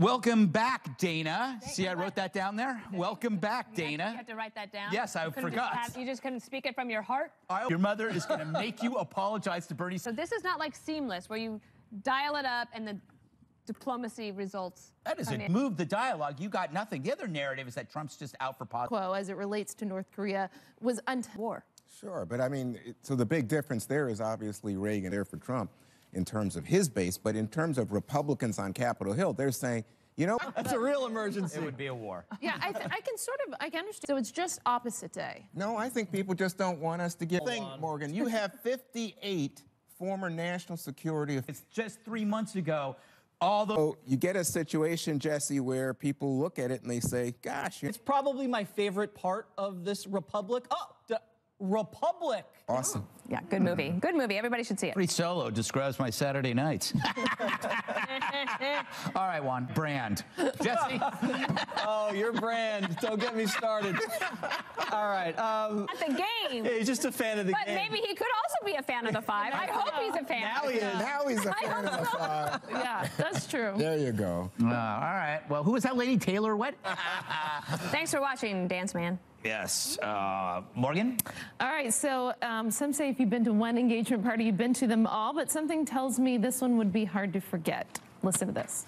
Welcome back, Dana. See, I wrote that down there. Welcome back, You Dana. had to write that down. Yes, I You forgot. Just have- you just couldn't speak it from your heart. I- Your mother is going to make you apologize to Bernie. So this is not like seamless, where you dial it up and the diplomacy results. That doesn't move the dialogue. You got nothing. The other narrative is that Trump's just out for politics. quo as it relates to North Korea was unt- war. Sure, but I mean, so the big difference there is obviously Reagan there for Trump in terms of his base, but in terms of Republicans on Capitol Hill, they're saying, you know, That's a real emergency. It would be a war. Yeah, I, th- I can sort of I can understand. So it's just opposite day. no, I think people just don't want us to get. Think, Morgan, you have 58 former national security. It's just three months ago. All the So you get a situation, Jesse, where people look at it and they say, "Gosh, It's probably my favorite part of this republic. Oh, d- republic. awesome." Yeah, good movie. Good movie. Everybody should see it. Free Solo describes my Saturday nights. All right, Juan. Brand. Jesse. Oh, your brand. Don't get me started. All right. Um, At the game. yeah, he's just a fan of the But game. But maybe he could also be a fan of the five. I hope he's a fan. Now he is. Now he's a I fan of the five. Yeah, that's true. There you go. Uh, all right. Well, who was that lady? Taylor what? Thanks for watching, Dance Man. Yes. Uh, Morgan? All right, so um, some say if you've been to one engagement party, you've been to them all, but something tells me this one would be hard to forget. Listen to this.